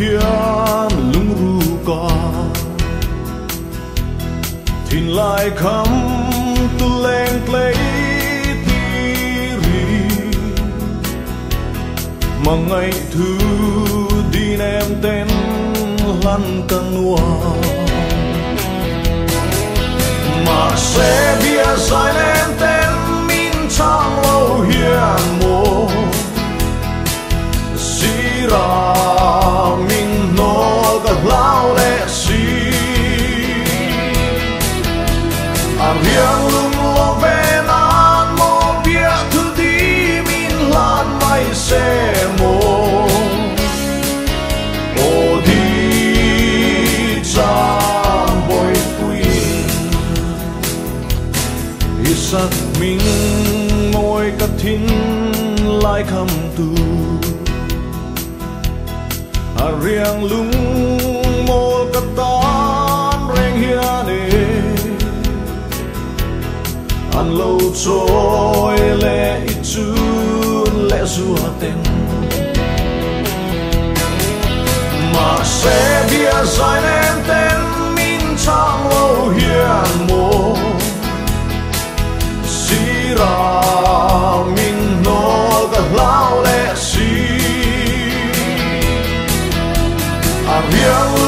sang lung ru ka thin lai kham tu leng play ti ri. Mangai thu din em tên lăn tan nua. Mà sẽ bia sai isat min ngồi cắt thính lại khăm tu a à, riang lung mol cắt tan reng hian e an lâu trôi lệ ít chun lệ zua tên. Mà sẽ bia dài nên tên you.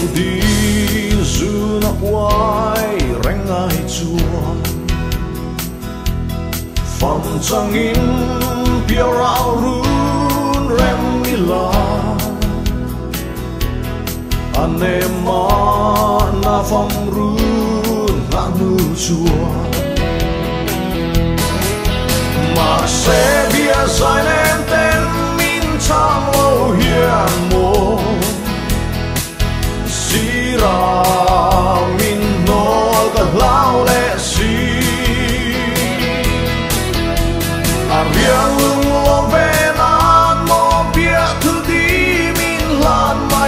Lúa đi dù nó quay rèn ai chua phòng trang in bia rau run, rem mi la. Anh em mà na phòng run, na nu chua mà sẽ bia sai em tên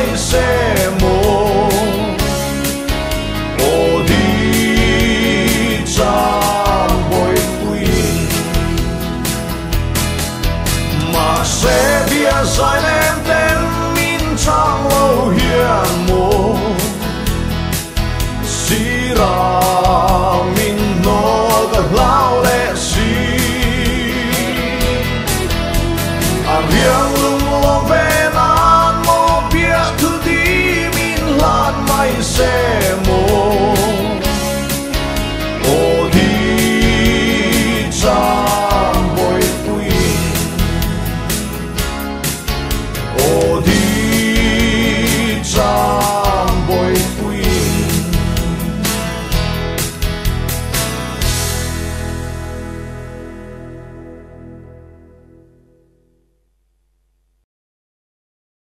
lan mai se mo o di mà sẽ bia dài em tên min trang lâu hiền mô sira min no ga lao le si a à, riang lung lo ve